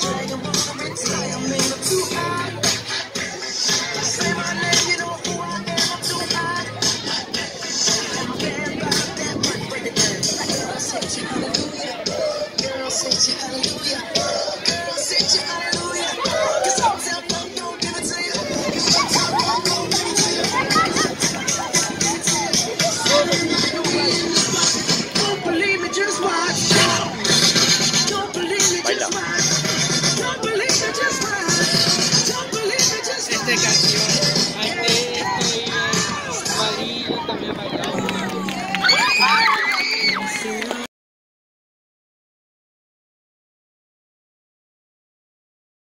dragon, woman, tie. I'm in a two hour.